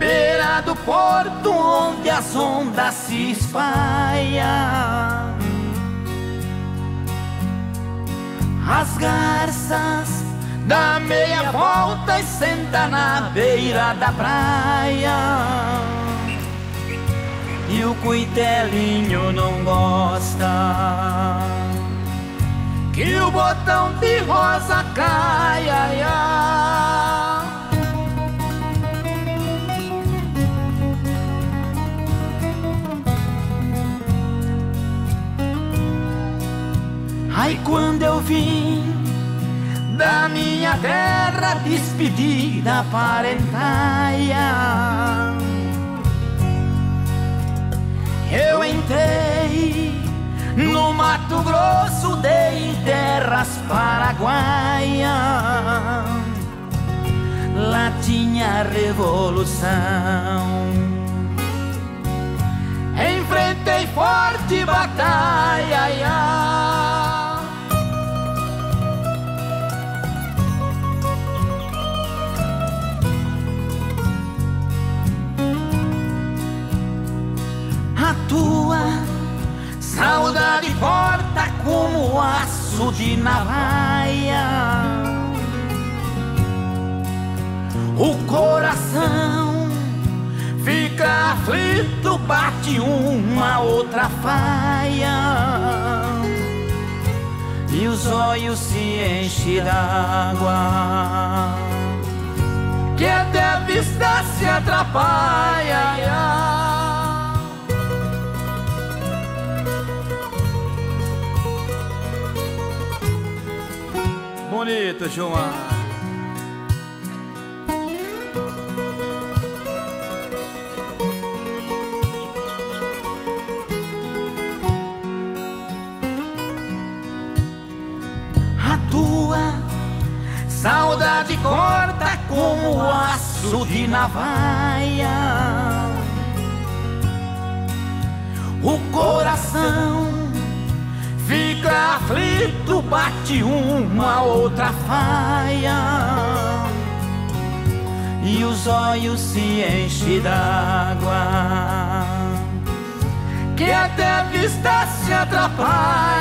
beira do porto onde as ondas se espalham. As garças dá meia volta e senta na beira da praia. E o cuitelinho não gosta que o botão de rosa caia. Ai, quando eu vim da minha terra despedida parentaia, eu entrei no Mato Grosso, dei terras paraguaias. Lá tinha revolução. Enfrentei forte batalha. Tua saudade corta como aço de navalha. O coração fica aflito, bate uma outra faia. E os olhos se enchem d'água, que até a vista se atrapalha. Bonito, João. A tua saudade corta como aço de navalha. O coração Aflito, bate uma outra faia. E os olhos se enchem d'água. Que até a vista se atrapalha